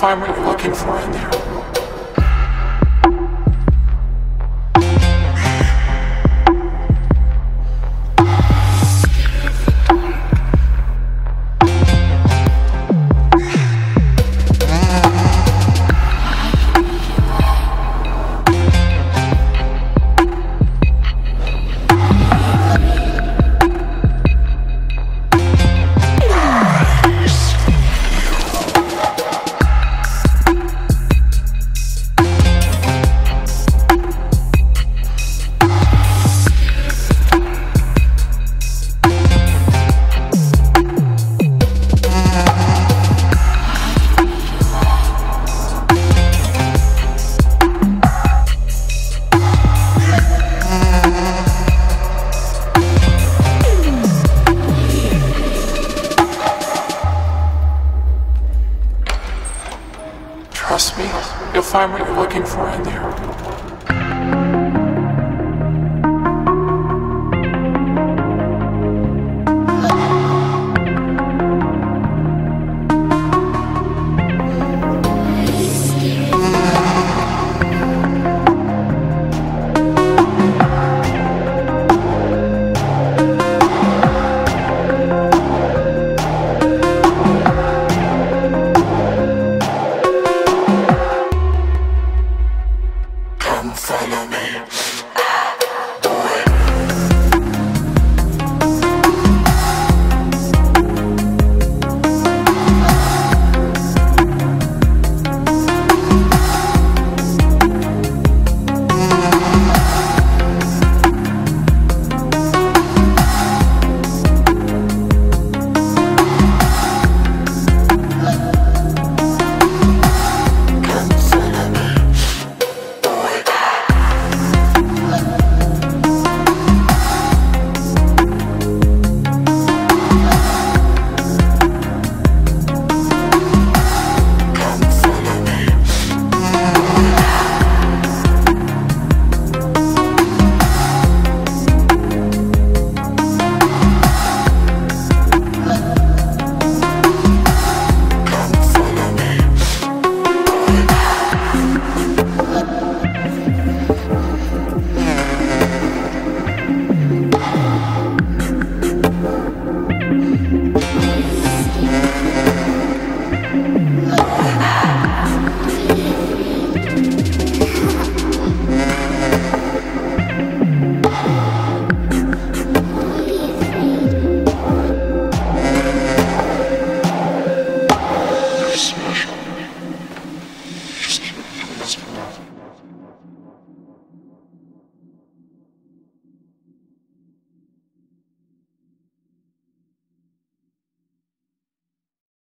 Find what you're looking for in there. Find what you're looking for in there.